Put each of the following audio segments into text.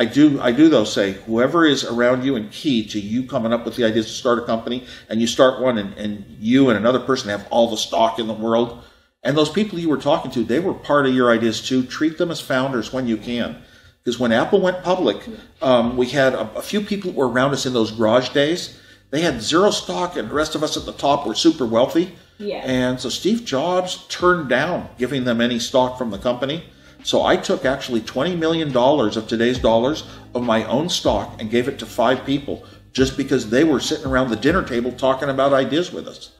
I do, I do though say whoever is around you and key to you coming up with the ideas to start a company, and you start one, and, and you and another person have all the stock in the world, and those people you were talking to, they were part of your ideas too. Treat them as founders when you can. Because when Apple went public, um, we had a, a, few people were around us in those garage days. They had zero stock, and the rest of us at the top were super wealthy. Yeah. And so Steve Jobs turned down giving them any stock from the company. So I took actually $20 million of today's dollars of my own stock and gave it to five people just because they were sitting around the dinner table talking about ideas with us.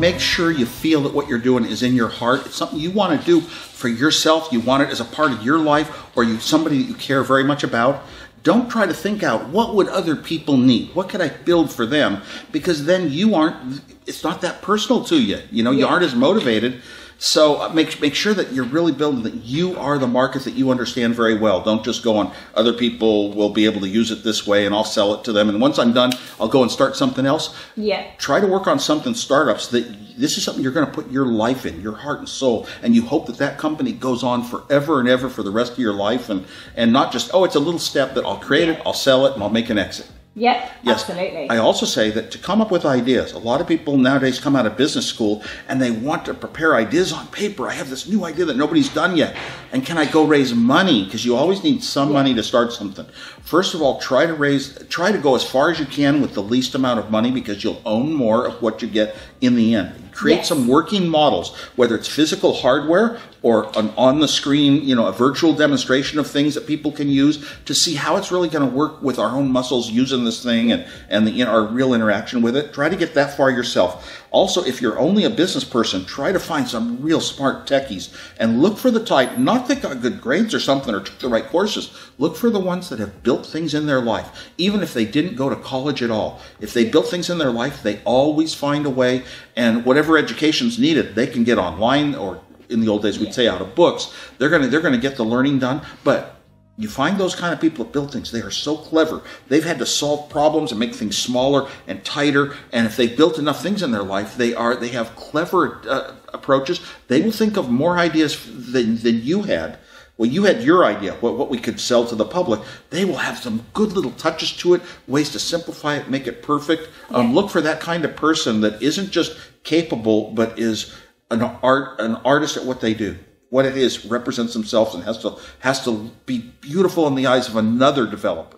Make sure you feel that what you're doing is in your heart. It's something you want to do for yourself. You want it as a part of your life or you somebody that you care very much about. Don't try to think out what would other people need? What could I build for them? Because then you aren't it's not that personal to you. You know, you aren't as motivated so uh, make make sure that you're really building that you are the market that you understand very well. Don't just go on other people will be able to use it this way and I'll sell it to them and once I'm done, I'll go and start something else. Yeah. Try to work on something startups that this is something you're going to put your life in, your heart and soul, and you hope that that company goes on forever and ever for the rest of your life and and not just oh it's a little step that I'll create yeah. it, I'll sell it and I'll make an exit. Yep, yes. absolutely. I also say that to come up with ideas, a lot of people nowadays come out of business school and they want to prepare ideas on paper. I have this new idea that nobody's done yet. And can I go raise money? Because you always need some yeah. money to start something. First of all, try to raise, try to go as far as you can with the least amount of money because you'll own more of what you get in the end. Create yes. some working models, whether it's physical hardware or an on the screen, you know, a virtual demonstration of things that people can use to see how it's really going to work with our own muscles using this thing and, and the, you know, our real interaction with it. Try to get that far yourself. Also, if you're only a business person, try to find some real smart techies and look for the type, not that got good grades or something or took the right courses. Look for the ones that have built things in their life, even if they didn't go to college at all. If they built things in their life, they always find a way, and whatever education's needed, they can get online or in the old days we'd say out of books. They're gonna they're gonna get the learning done, but you find those kind of people that build things, they are so clever. They've had to solve problems and make things smaller and tighter. And if they've built enough things in their life, they are they have clever uh, approaches. They will think of more ideas than, than you had. Well, you had your idea, what, what we could sell to the public. They will have some good little touches to it, ways to simplify it, make it perfect. Um, look for that kind of person that isn't just capable, but is an art an artist at what they do. What it is represents themselves and has to has to be beautiful in the eyes of another developer.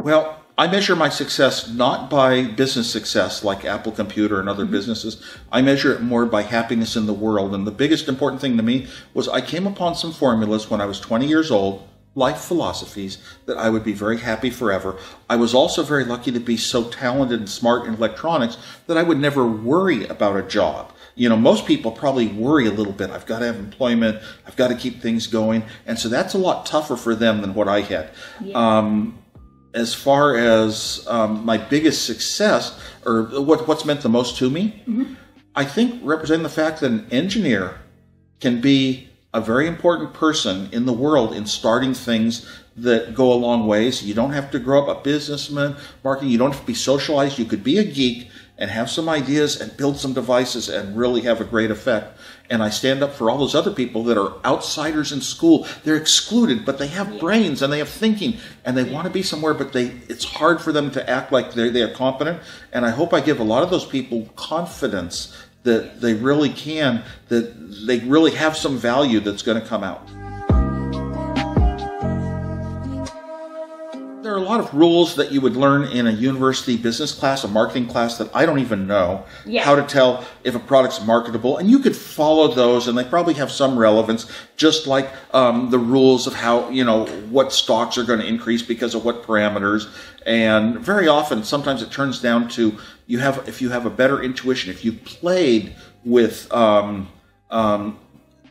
Well, I measure my success not by business success like Apple Computer and other mm-hmm. businesses. I measure it more by happiness in the world. And the biggest important thing to me was I came upon some formulas when I was 20 years old life philosophies that I would be very happy forever. I was also very lucky to be so talented and smart in electronics that I would never worry about a job. You know, most people probably worry a little bit. I've got to have employment. I've got to keep things going. And so that's a lot tougher for them than what I had. Yeah. Um, as far as um, my biggest success or what, what's meant the most to me, mm-hmm. I think representing the fact that an engineer can be a very important person in the world in starting things that go a long ways. You don't have to grow up a businessman, marketing. You don't have to be socialized. You could be a geek and have some ideas and build some devices and really have a great effect. And I stand up for all those other people that are outsiders in school. They're excluded, but they have brains and they have thinking and they want to be somewhere, but they it's hard for them to act like they they are competent. And I hope I give a lot of those people confidence that they really can, that they really have some value that's going to come out. Lot of rules that you would learn in a university business class, a marketing class that I don't even know yeah. how to tell if a product's marketable. And you could follow those, and they probably have some relevance, just like um, the rules of how, you know, what stocks are going to increase because of what parameters. And very often, sometimes it turns down to you have if you have a better intuition, if you played with um, um,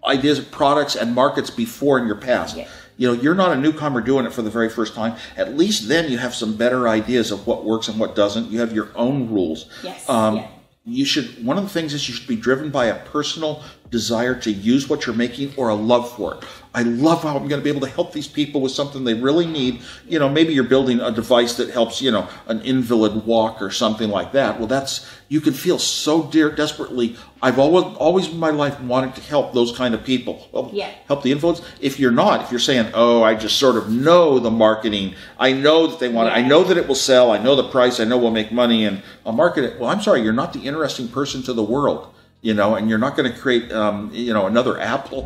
ideas, of products, and markets before in your past. Yeah. You know, you're not a newcomer doing it for the very first time. At least then you have some better ideas of what works and what doesn't. You have your own rules. Yes. Um, yeah. You should. One of the things is you should be driven by a personal desire to use what you're making or a love for it. I love how I'm going to be able to help these people with something they really need. You know, maybe you're building a device that helps, you know, an invalid walk or something like that. Well, that's, you can feel so dear, desperately. I've always, always in my life wanted to help those kind of people. Well, Yeah. Help the invalids. If you're not, if you're saying, oh, I just sort of know the marketing, I know that they want it, I know that it will sell, I know the price, I know we'll make money and I'll market it. Well, I'm sorry, you're not the interesting person to the world, you know, and you're not going to create, um, you know, another Apple.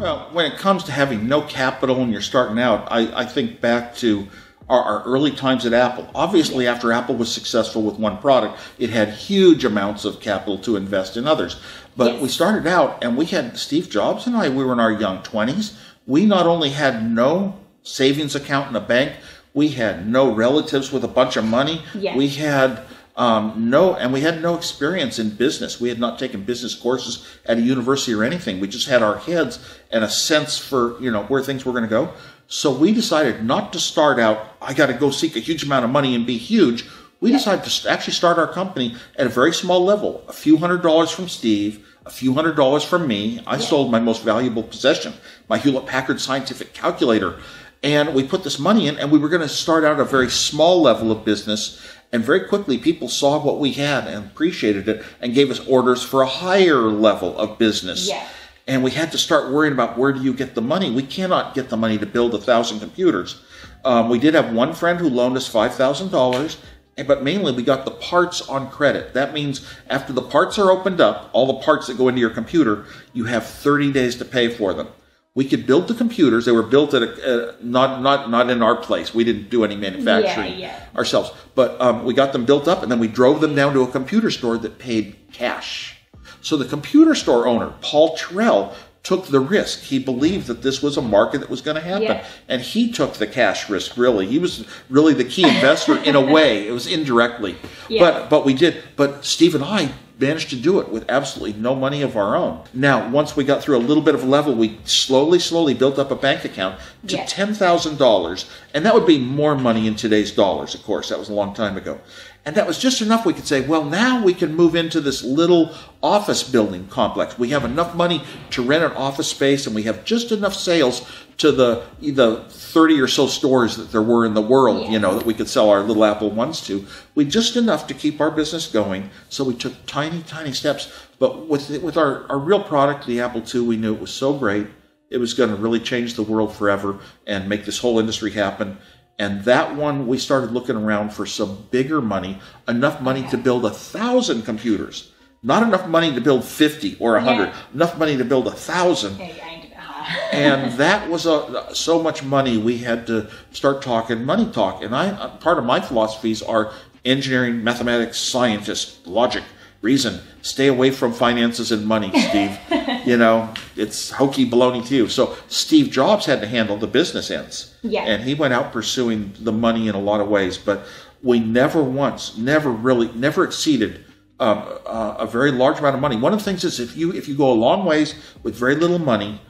Well, when it comes to having no capital and you're starting out, I, I think back to our, our early times at Apple. Obviously, after Apple was successful with one product, it had huge amounts of capital to invest in others. But Yes. we started out and we had Steve Jobs and I, we were in our young 20s. We not only had no savings account in a bank, we had no relatives with a bunch of money. Yes. We had um, no, and we had no experience in business. We had not taken business courses at a university or anything. We just had our heads and a sense for you know where things were going to go. So we decided not to start out. I got to go seek a huge amount of money and be huge. We decided to actually start our company at a very small level, a few hundred dollars from Steve, a few hundred dollars from me. I sold my most valuable possession, my Hewlett Packard scientific calculator. And we put this money in, and we were going to start out a very small level of business. And very quickly, people saw what we had and appreciated it and gave us orders for a higher level of business. Yeah. And we had to start worrying about where do you get the money? We cannot get the money to build a thousand computers. Um, we did have one friend who loaned us five thousand dollars, but mainly we got the parts on credit. That means after the parts are opened up, all the parts that go into your computer, you have thirty days to pay for them. We could build the computers. They were built at a, uh, not not not in our place. We didn't do any manufacturing Yeah, yeah. ourselves, but um, we got them built up, and then we drove them down to a computer store that paid cash. So the computer store owner, Paul Terrell, took the risk. He believed that this was a market that was going to happen, Yeah. and he took the cash risk. Really, he was really the key investor in a way. It was indirectly, Yeah. but but we did. But Steve and I managed to do it with absolutely no money of our own. Now, once we got through a little bit of a level, we slowly, slowly built up a bank account to Yeah. ten thousand dollars, and that would be more money in today's dollars. Of course, that was a long time ago. And that was just enough we could say, well, now we can move into this little office building complex. We have enough money to rent an office space and we have just enough sales to the the 30 or so stores that there were in the world, you know, that we could sell our little Apple ones to. We just enough to keep our business going. So we took tiny, tiny steps. But with with our, our real product, the Apple II, we knew it was so great. It was going to really change the world forever and make this whole industry happen. And that one, we started looking around for some bigger money, enough money to build a thousand computers. Not enough money to build 50 or 100, Yeah. enough money to build a thousand. Hey, I ain't- uh, and that was a, so much money we had to start talking money talk. And i part of my philosophies are engineering mathematics scientist logic reason. Stay away from finances and money steve. You know it's hokey baloney to you so steve jobs had to handle the business ends Yeah. and he went out pursuing the money in a lot of ways but we never once never really never exceeded um, uh, a very large amount of money one of the things is if you if you go a long ways with very little money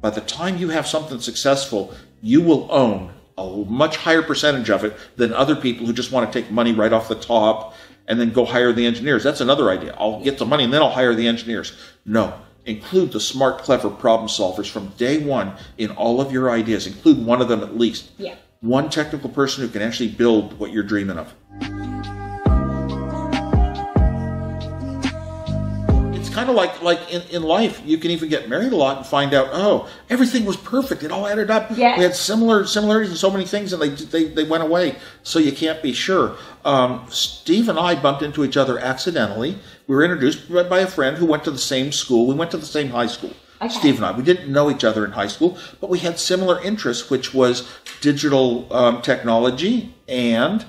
by the time you have something successful, you will own a much higher percentage of it than other people who just want to take money right off the top and then go hire the engineers. That's another idea. I'll get the money and then I'll hire the engineers. No. Include the smart, clever problem solvers from day one in all of your ideas. Include one of them at least. Yeah. One technical person who can actually build what you're dreaming of. Kind of like like in, in life, you can even get married a lot and find out, oh, everything was perfect. It all added up. Yeah. We had similar similarities in so many things, and they they, they went away. So you can't be sure. Um, Steve and I bumped into each other accidentally. We were introduced by, by a friend who went to the same school. We went to the same high school. Okay. Steve and I. We didn't know each other in high school, but we had similar interests, which was digital um, technology and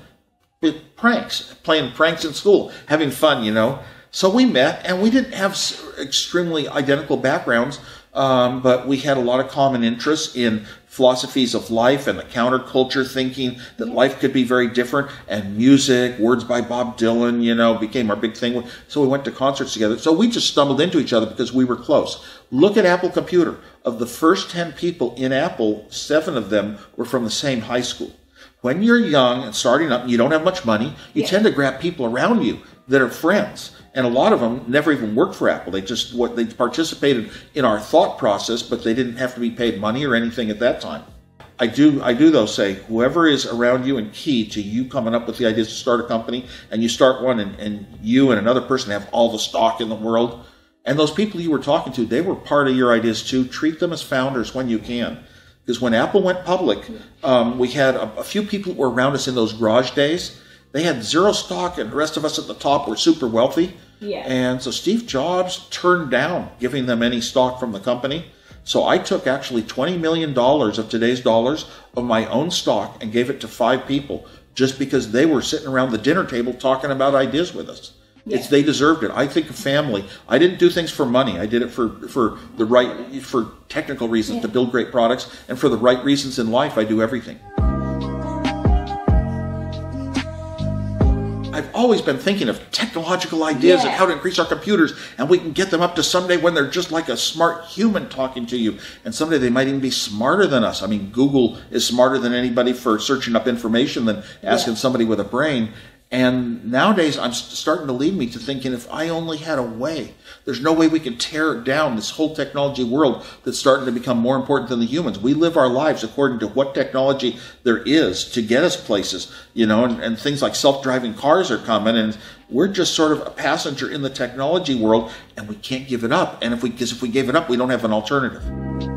with pranks, playing pranks in school, having fun, you know. So we met, and we didn't have extremely identical backgrounds, um, but we had a lot of common interests in philosophies of life and the counterculture thinking that life could be very different, and music, words by Bob Dylan, you know, became our big thing. So we went to concerts together. So we just stumbled into each other because we were close. Look at Apple Computer. Of the first 10 people in Apple, seven of them were from the same high school when you're young and starting up and you don't have much money, you Yeah. tend to grab people around you that are friends. And a lot of them never even worked for Apple. They just what they participated in our thought process, but they didn't have to be paid money or anything at that time. I do, I do though say whoever is around you and key to you coming up with the ideas to start a company, and you start one, and, and you and another person have all the stock in the world, and those people you were talking to, they were part of your ideas too. Treat them as founders when you can, because when Apple went public, um, we had a, a few people who were around us in those garage days. They had zero stock, and the rest of us at the top were super wealthy. Yeah. And so Steve Jobs turned down giving them any stock from the company. So I took actually $20 million of today's dollars of my own stock and gave it to five people just because they were sitting around the dinner table talking about ideas with us. It's they deserved it. I think of family. I didn't do things for money. I did it for for the right for technical reasons to build great products and for the right reasons in life. I do everything. Always been thinking of technological ideas and how to increase our computers, and we can get them up to someday when they're just like a smart human talking to you. And someday they might even be smarter than us. I mean, Google is smarter than anybody for searching up information than asking Yeah. somebody with a brain. And nowadays, I'm starting to lead me to thinking if I only had a way, there's no way we can tear down this whole technology world that's starting to become more important than the humans. We live our lives according to what technology there is to get us places, you know, and, and things like self driving cars are coming, and we're just sort of a passenger in the technology world, and we can't give it up. And if we, because if we gave it up, we don't have an alternative.